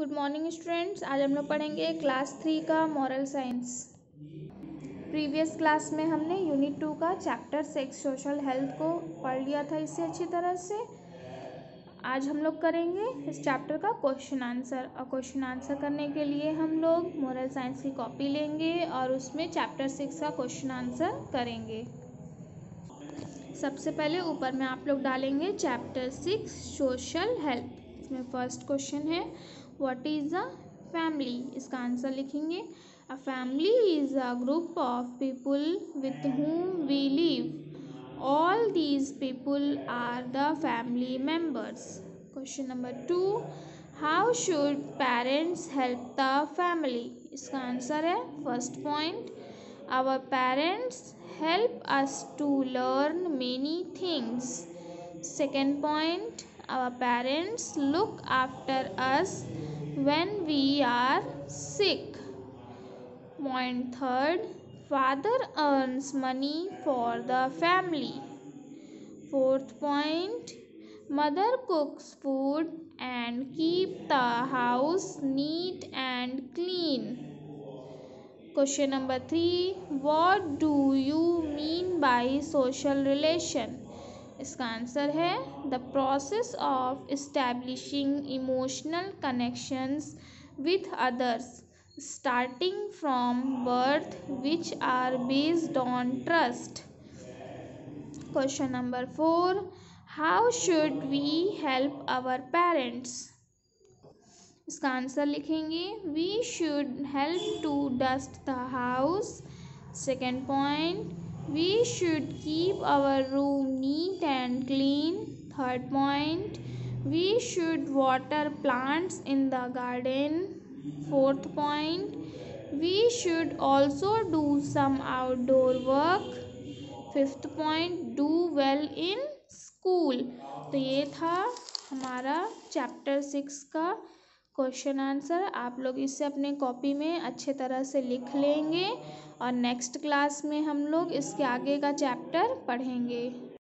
Good morning students आज हम लोग पढ़ेंगे क्लास थ्री का मॉरल साइंस प्रीवियस क्लास में हमने यूनिट टू का चैप्टर सिक्स सोशल हेल्थ को पढ़ लिया था इससे अच्छी तरह से. आज हम लोग करेंगे इस चैप्टर का क्वेश्चन आंसर और क्वेश्चन आंसर करने के लिए हम लोग मॉरल साइंस की कॉपी लेंगे और उसमें चैप्टर सिक्स का क्वेश्चन आंसर करेंगे. सबसे पहले ऊपर में आप लोग डालेंगे चैप्टर सिक्स सोशल हेल्थ इसमें फ़र्स्ट क्वेश्चन है. व्हाट इज़ अ फैमिली इसका आंसर लिखेंगे। A family is a group of people with whom we live all these people are the family members question number two how should parents help the family इसका answer है first point our parents help us to learn many things. Second point, our parents look after us when we are sick. Point third, father earns money for the family. Fourth point, mother cooks food and keep the house neat and clean. Question number 3, what do you mean by social relation? इसका answer है the process of establishing emotional connections with others, starting from birth, which are based on trust. Question number four, how should we help our parents? इसका answer लिखेंगे we should help to dust the house second point we should keep our room neat and clean third point we should water plants in the garden fourth point we should also do some outdoor work fifth point do well in school तो ये था हमारा chapter six का question answer आप लोग इसे अपने copy में अच्छे तरह से लिख लेंगे और नेक्स्ट क्लास में हम लोग इसके आगे का चैप्टर पढ़ेंगे।